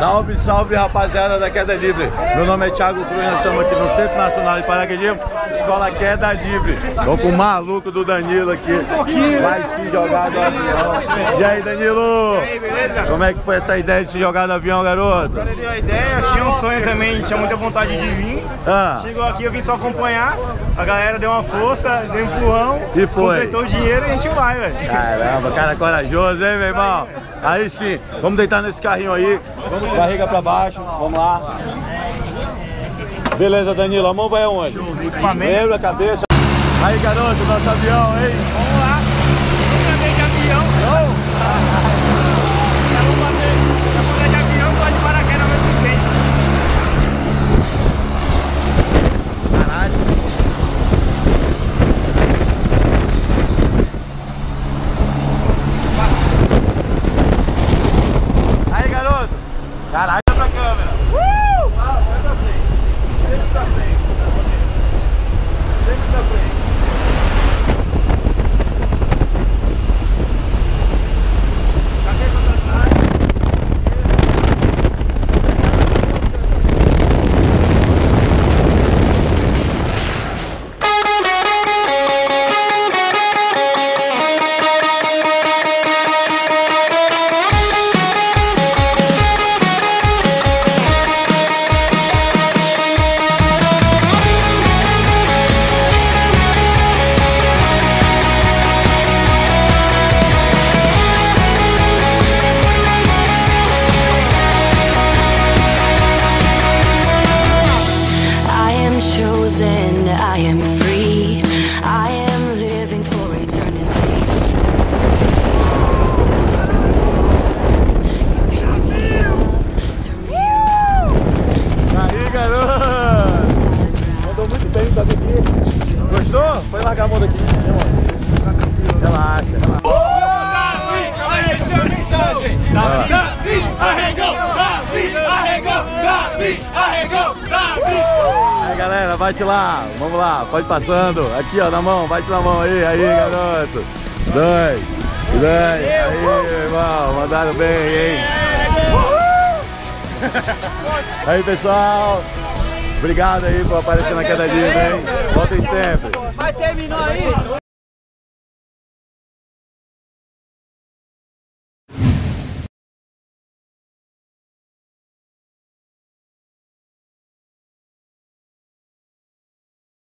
Salve, salve rapaziada da Queda Livre. Meu nome é Thiago Cruz, nós estamos aqui no Centro Nacional de Paraquedismo, Escola Queda Livre. Tô com o maluco do Danilo aqui. Vai se jogar do avião. E aí, Danilo? E aí, beleza? Como é que foi essa ideia de se jogar do avião, garoto? Quando dei a ideia, tinha um sonho também, tinha muita vontade de vir. Ah, Chegou aqui, eu vim só acompanhar. A galera deu uma força, deu um empurrão. E foi. Completou o dinheiro e a gente vai, velho. caramba, cara corajoso, hein, meu irmão? Aí sim, vamos deitar nesse carrinho aí. Barriga pra baixo, vamos lá. Beleza, Danilo, a mão vai aonde? Lembra a cabeça. Aí, garoto, nosso avião, hein? Vamos lá. Tá aqui. Gostou? Foi largar a mão daqui. Relaxa, relaxa. Aí, galera, bate lá. Vamos lá, pode passando. Aqui, ó, na mão, bate na mão aí, aí, garoto. Dois, dois. Aí, irmão, mandaram bem, hein? Aí, pessoal. Obrigado aí por aparecer na queda livre, hein? Voltem sempre. Mas terminou aí?